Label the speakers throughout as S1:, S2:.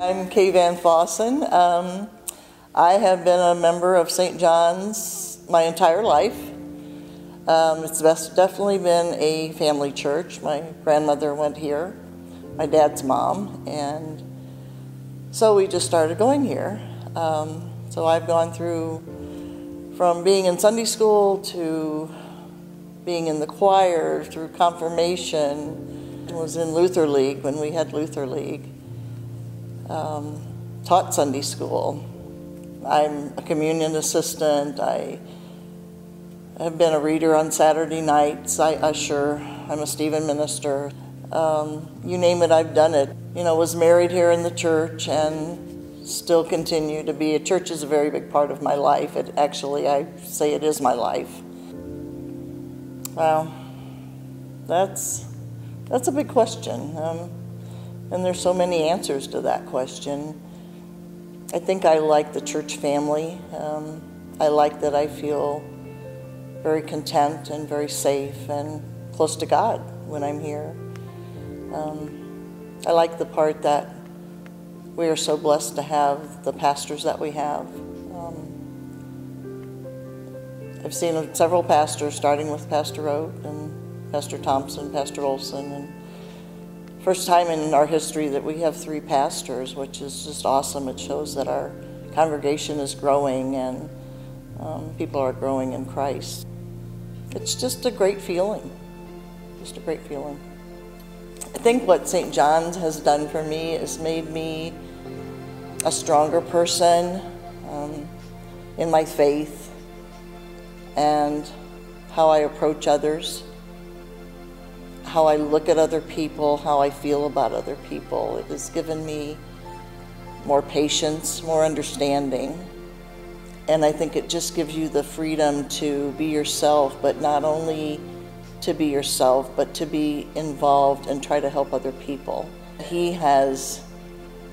S1: I'm Kay Van Fossan. Um, I have been a member of St. John's my entire life. Um, it's best, definitely been a family church. My grandmother went here, my dad's mom, and so we just started going here. Um, so I've gone through from being in Sunday school to being in the choir through confirmation. I was in Luther League when we had Luther League. Um, taught Sunday school. I'm a communion assistant. I have been a reader on Saturday nights. I usher. I'm a Stephen minister. Um, you name it, I've done it. You know, was married here in the church and still continue to be. A church is a very big part of my life. It actually, I say it is my life. Wow, that's that's a big question, um, and there's so many answers to that question. I think I like the church family. Um, I like that I feel very content and very safe and close to God when I'm here. Um, I like the part that we are so blessed to have the pastors that we have. Um, I've seen several pastors, starting with Pastor Oat and Pastor Thompson, Pastor Olson, and first time in our history that we have three pastors, which is just awesome. It shows that our congregation is growing and um, people are growing in Christ. It's just a great feeling, just a great feeling. I think what St. John's has done for me is made me a stronger person um, in my faith and how I approach others, how I look at other people, how I feel about other people. It has given me more patience, more understanding. And I think it just gives you the freedom to be yourself, but not only to be yourself, but to be involved and try to help other people. He has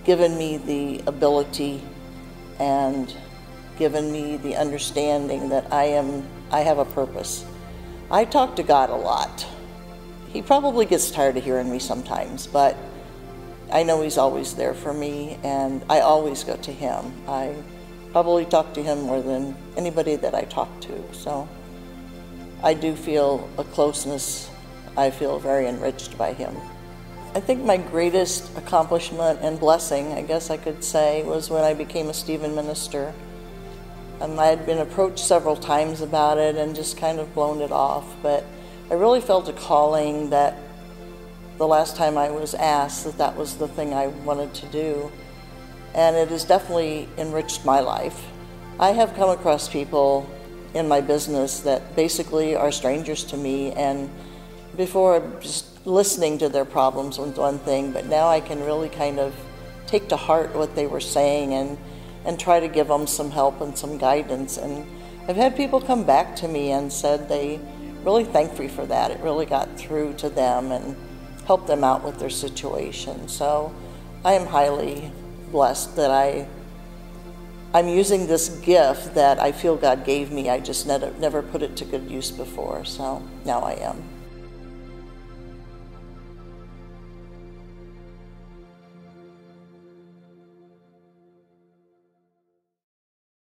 S1: given me the ability and given me the understanding that I am I have a purpose. I talk to God a lot. He probably gets tired of hearing me sometimes, but I know he's always there for me and I always go to him. I probably talk to him more than anybody that I talk to. So I do feel a closeness. I feel very enriched by him. I think my greatest accomplishment and blessing, I guess I could say, was when I became a Stephen minister. Um, I had been approached several times about it and just kind of blown it off, but I really felt a calling that the last time I was asked that that was the thing I wanted to do. And it has definitely enriched my life. I have come across people in my business that basically are strangers to me and before just listening to their problems was one thing, but now I can really kind of take to heart what they were saying and, and try to give them some help and some guidance. And I've had people come back to me and said they really thankful for that. It really got through to them and helped them out with their situation. So I am highly blessed that I I'm using this gift that I feel God gave me. I just never, never put it to good use before, so now I am.